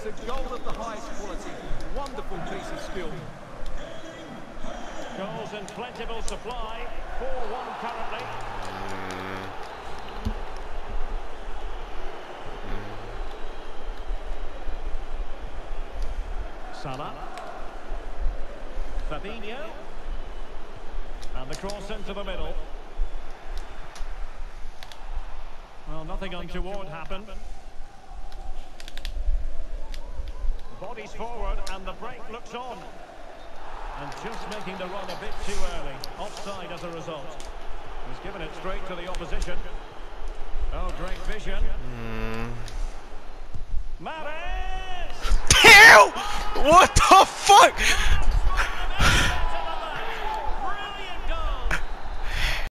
It's a goal of the highest quality. Wonderful piece of skill. Goals in plentiful supply. 4-1 currently. Salah. Fabinho. And the cross into the middle. Well, nothing untoward happened. Bodies forward and the break looks on. And just making the run a bit too early. Offside as a result. He's given it straight to the opposition. Oh, great vision. Hmm. Mahrez! Ew! What the fuck?